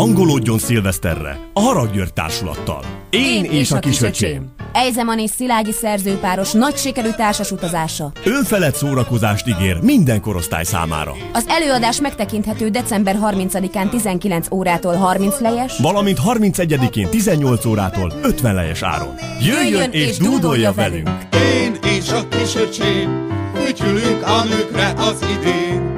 Hangolódjon szilveszterre a Haraggyörgy társulattal. Én, Én és a kisöcsém. Ejzeman és Szilágyi szerzőpáros nagy sikerű társas utazása. Önfelett szórakozást ígér minden korosztály számára. Az előadás megtekinthető december 30-án 19 órától 30 lejes, Valamint 31-én 18 órától 50 lejes áron. Jöjjön és dúdolja velünk! Én és a kisöcsém, ügyülünk a nőkre az idén.